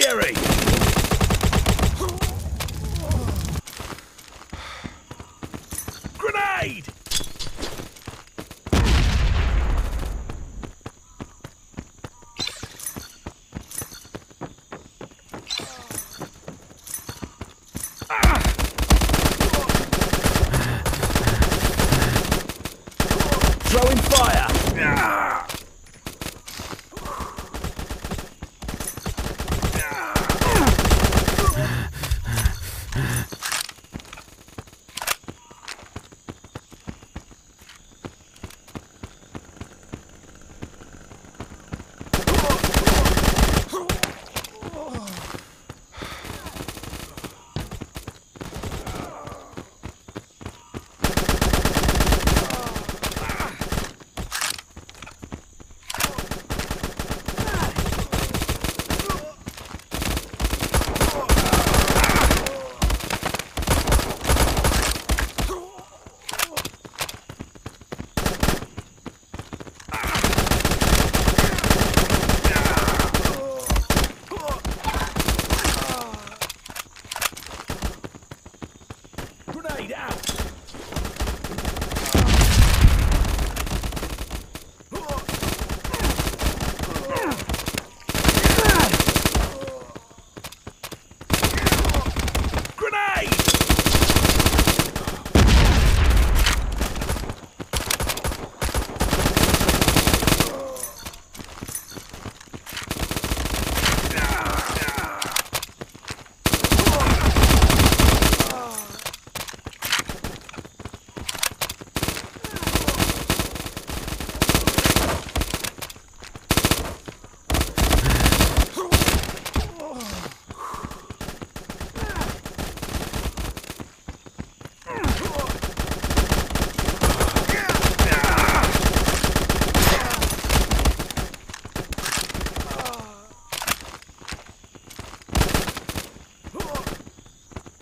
Incendiary!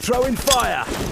Throwing fire!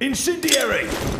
Incendiary!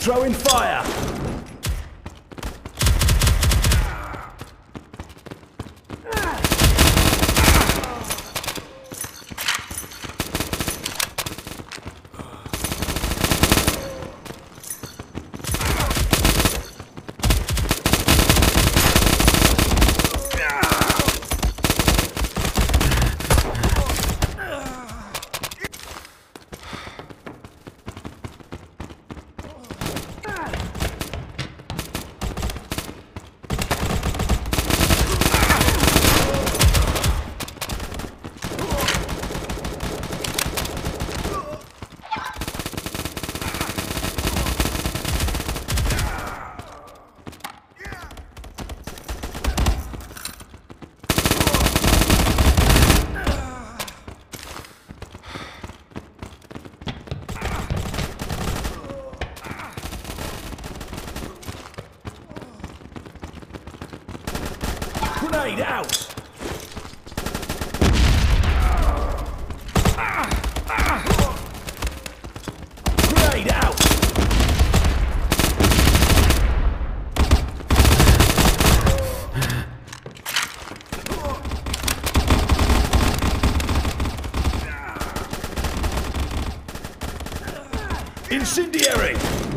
Throwing fire! Incendiary!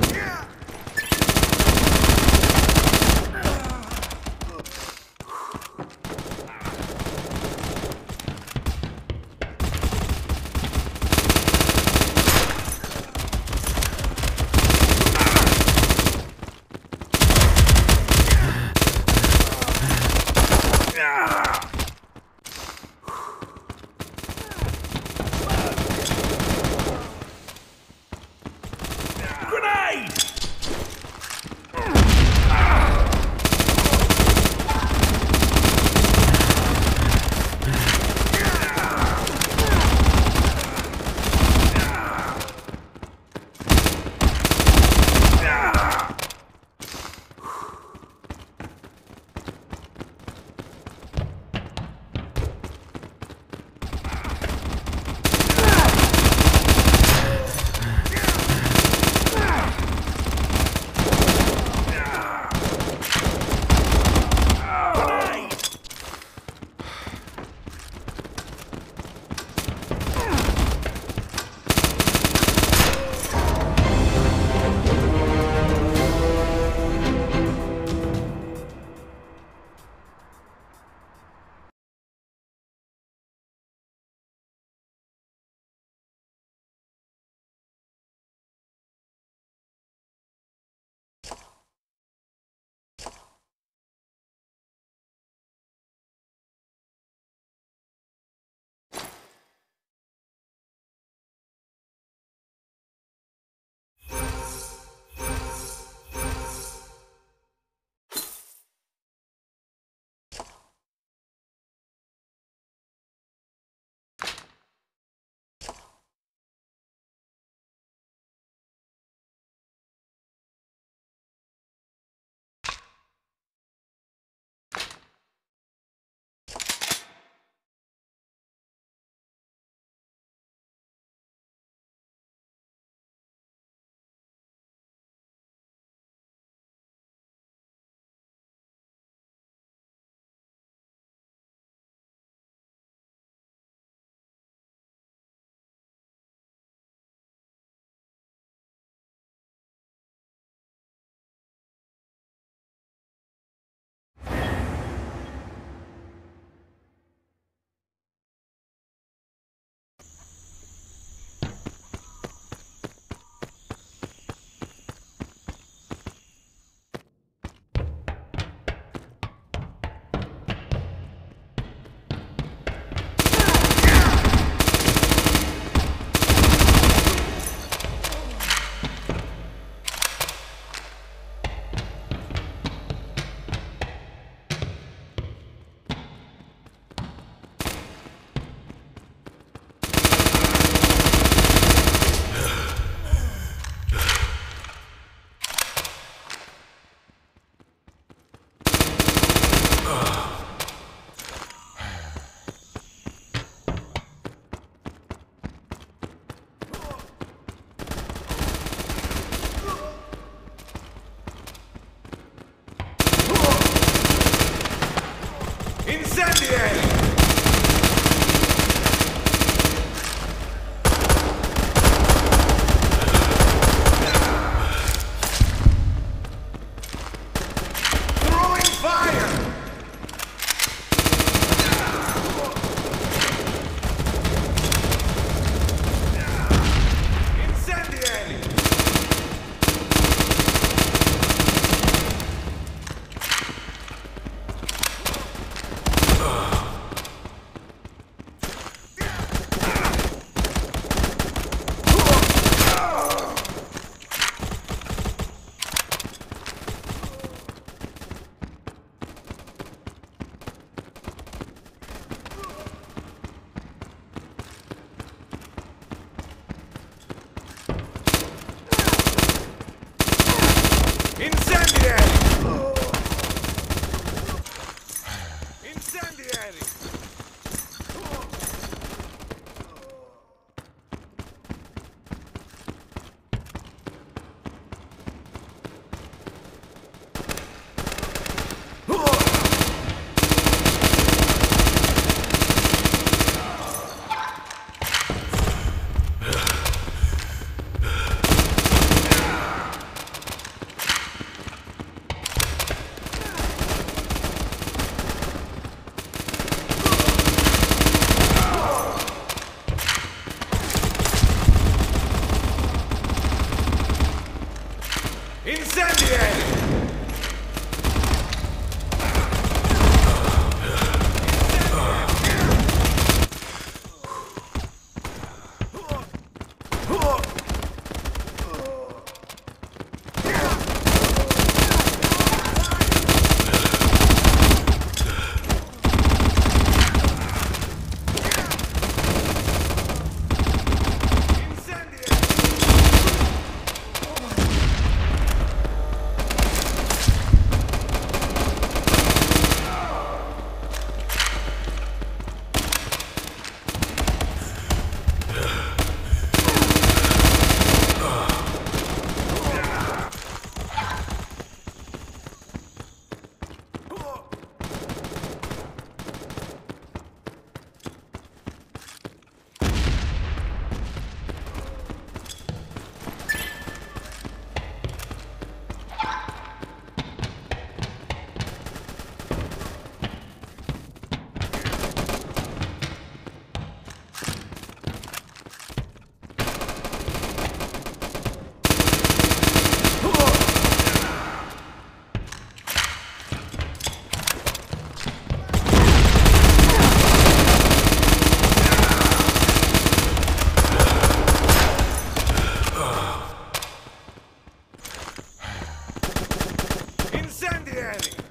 the.